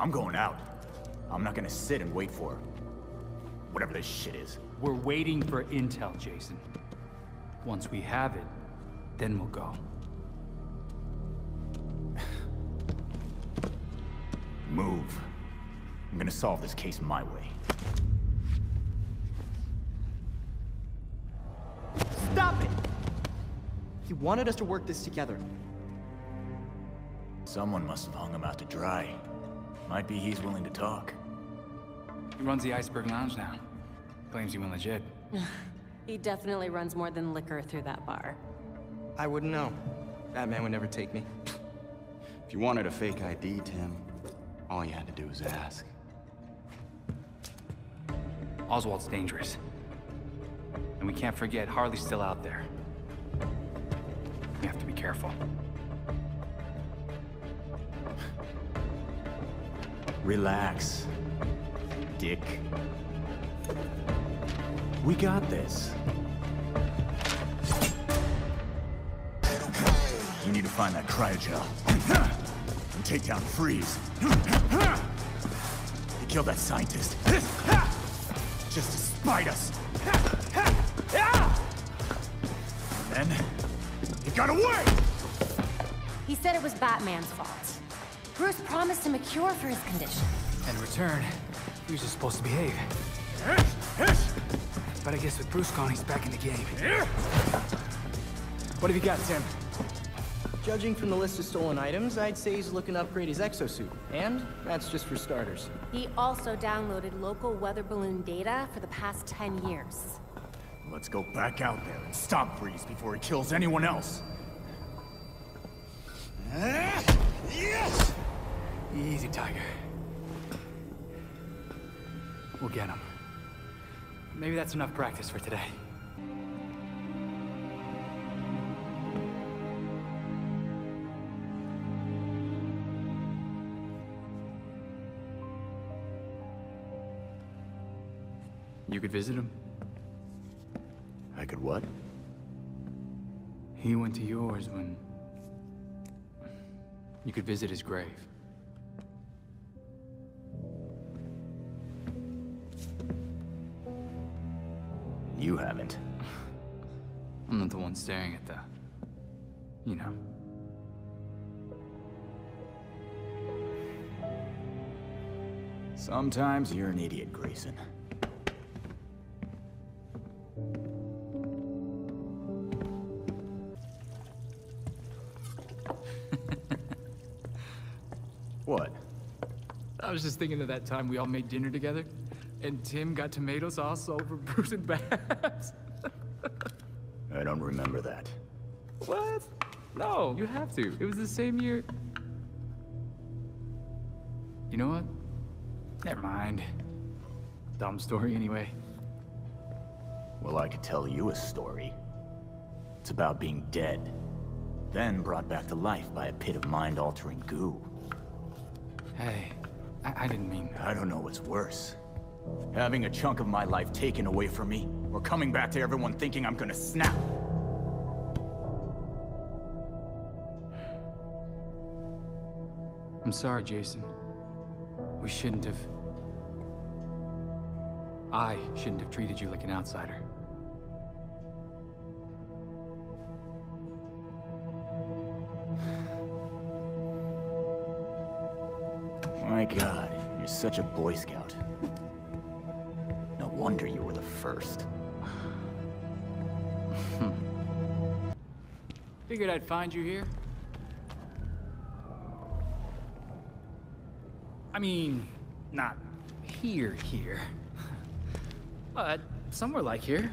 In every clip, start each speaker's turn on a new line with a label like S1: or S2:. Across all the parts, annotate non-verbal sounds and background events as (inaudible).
S1: I'm going out. I'm not gonna sit and wait for whatever this shit is.
S2: We're waiting for intel, Jason. Once we have it, then we'll go. (sighs)
S1: Move. I'm gonna solve this case my way.
S3: Stop it! He wanted us to work this together.
S1: Someone must have hung him out to dry. Might be he's willing to talk.
S2: He runs the Iceberg Lounge now. Claims he went legit. (sighs)
S4: He definitely runs more than liquor through that bar.
S3: I wouldn't know. That man would never take me.
S5: If you wanted a fake ID, Tim, all you had to do was ask.
S2: Oswald's dangerous. And we can't forget Harley's still out there. We have to be careful.
S1: Relax, dick. We got this. You need to find that cryogel. And take down Freeze. He killed that scientist. Just to spite us. And then, he got away!
S4: He said it was Batman's fault. Bruce promised him a cure for his condition.
S2: In return, he was just supposed to behave. But I guess with Bruce gone, he's back in the game. What have you got, Tim?
S3: Judging from the list of stolen items, I'd say he's looking to upgrade his exosuit. And that's just for starters.
S4: He also downloaded local weather balloon data for the past 10 years.
S1: Let's go back out there and stop Freeze before he kills anyone else. (laughs) Yes!
S2: Easy, Tiger. We'll get him. Maybe that's enough practice for today. You could visit him.
S1: I could what?
S2: He went to yours when... You could visit his grave.
S1: You haven't.
S2: I'm not the one staring at the... You know.
S1: Sometimes you're an idiot, Grayson. (laughs) what?
S2: I was just thinking of that time we all made dinner together, and Tim got tomato sauce all over (laughs) Bruce and Babs.
S1: I don't remember that.
S2: What? No, you have to. It was the same year. You know what? Never mind. Dumb story anyway.
S1: Well, I could tell you a story. It's about being dead, then brought back to life by a pit of mind-altering goo.
S2: Hey, I, I didn't mean...
S1: I don't know what's worse. Having a chunk of my life taken away from me, or coming back to everyone thinking I'm gonna snap.
S2: I'm sorry, Jason. We shouldn't have... I shouldn't have treated you like an outsider.
S1: My god, you're such a Boy Scout. Wonder you were the first. (laughs)
S2: Figured I'd find you here. I mean, not here, here. (laughs) But somewhere like here.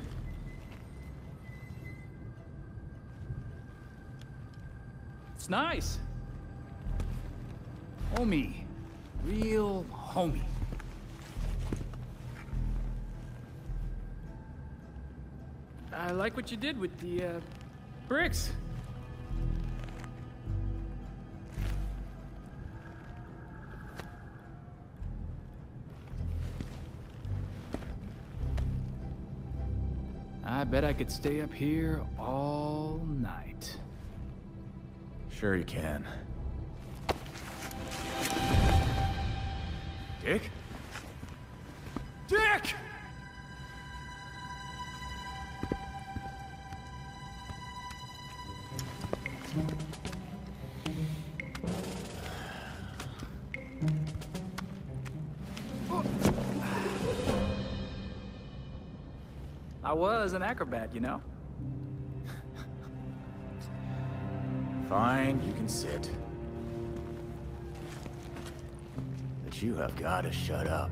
S2: It's nice. Homie. Real homie. I like what you did with the, uh, bricks. I bet I could stay up here all night.
S1: Sure you can.
S6: Dick? Dick!
S2: I was an acrobat, you know?
S1: Fine, you can sit. But you have got to shut up.